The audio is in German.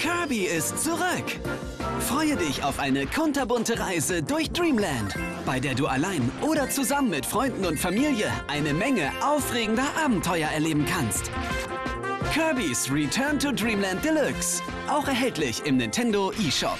Kirby ist zurück. Freue dich auf eine kunterbunte Reise durch Dreamland, bei der du allein oder zusammen mit Freunden und Familie eine Menge aufregender Abenteuer erleben kannst. Kirby's Return to Dreamland Deluxe. Auch erhältlich im Nintendo eShop.